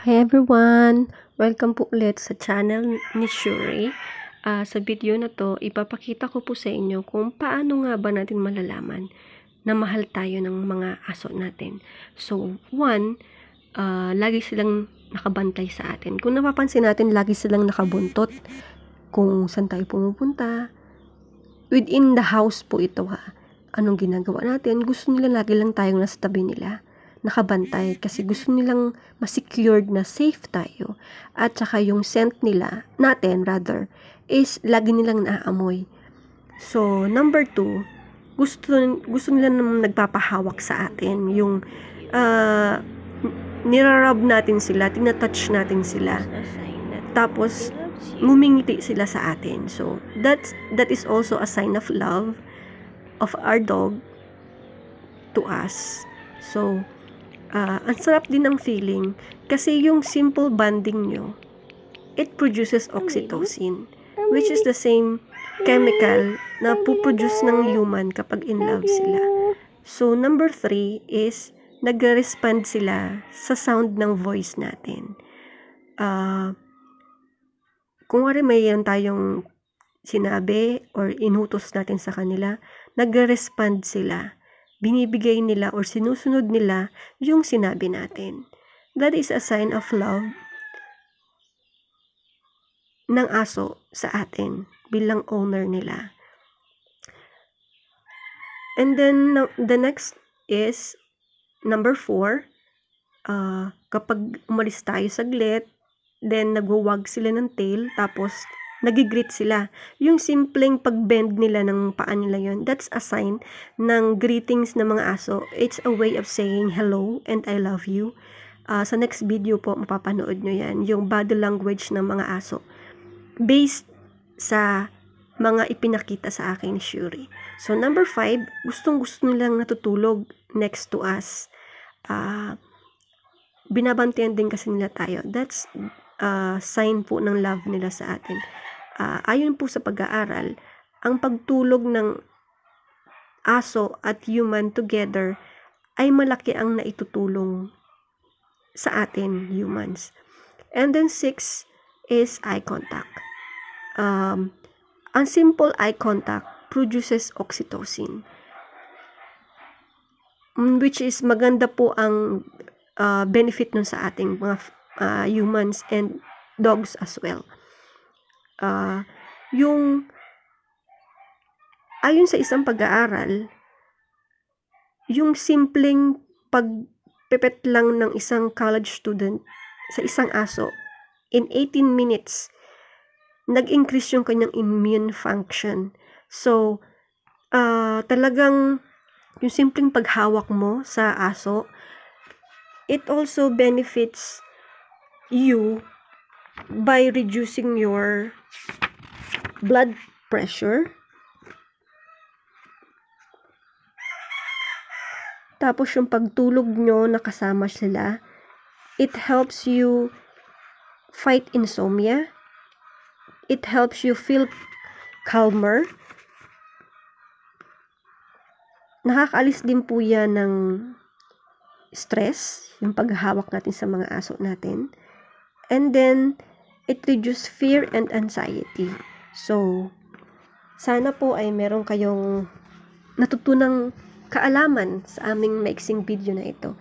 Hi everyone! Welcome po ulit sa channel ni Shuri. Ah, sa video na to, ipapakita ko po sa inyo kung paano nga ba natin malalaman na mahal tayo ng mga aso natin. So, one, ah, lagi silang nakabantay sa atin. Kung napapansin natin, lagi silang nakabuntot kung saan tayo pumupunta. Within the house po ito ha. Anong ginagawa natin? Gusto nila lagi lang tayong nasa tabi nila nakabantay kasi gusto nilang ma-secured na safe tayo. At saka yung scent nila natin rather is lagi nilang naaamoy so number two gusto gusto nila naman nagpapahawak sa atin. Yung uh, nirarab natin sila tinatouch natin sila. Tapos mumingiti sila sa atin. So that's that is also a sign of love of our dog to us. So uh, ang sarap din ng feeling kasi yung simple bonding nyo, it produces oxytocin, which is the same chemical na puproduce ng human kapag in love sila. So, number three is, nagre-respond sila sa sound ng voice natin. Uh, kung wari mayroon tayong sinabi or inutos natin sa kanila, nagre-respond sila binibigay nila or sinusunod nila yung sinabi natin. That is a sign of love ng aso sa atin bilang owner nila. And then, the next is number four. Uh, kapag umalis tayo saglit, then nagwawag sila ng tail, tapos nagigreet sila. Yung simpleng pag-bend nila ng paa nila yon that's a sign ng greetings ng mga aso. It's a way of saying hello and I love you. Uh, sa next video po, mapapanood nyo yan, yung body language ng mga aso. Based sa mga ipinakita sa akin ni Shuri. So, number five, gustong gusto nilang natutulog next to us. Uh, binabantayan din kasi nila tayo. That's uh, sign po ng love nila sa atin uh, ayon po sa pag-aaral, ang pagtulog ng aso at human together ay malaki ang naitutulong sa atin humans. And then six is eye contact. Um, ang simple eye contact produces oxytocin mm, which is maganda po ang uh, benefit nun sa ating mga uh, humans and dogs as well uh, yung ayon sa isang pag-aaral, yung simpleng pagpepet lang ng isang college student sa isang aso in 18 minutes, nag-increase yung kanyang immune function. So, uh, talagang yung simpleng paghawak mo sa aso, it also benefits you by reducing your blood pressure. Tapos yung pagtulog nyo nakasama sila, it helps you fight insomnia. It helps you feel calmer. Nakakaalis din po yan ng stress, yung paghahawak natin sa mga aso natin. And then, It reduce fear and anxiety. So, sana po ay meron kayong natutunang kaalaman sa aming maiksing video na ito.